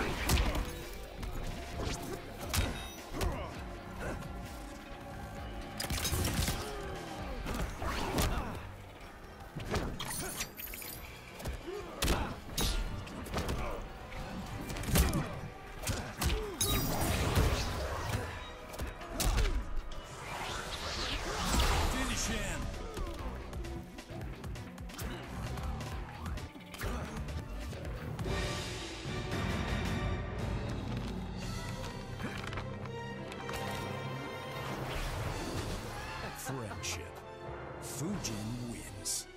Wait. friendship. Fujin wins.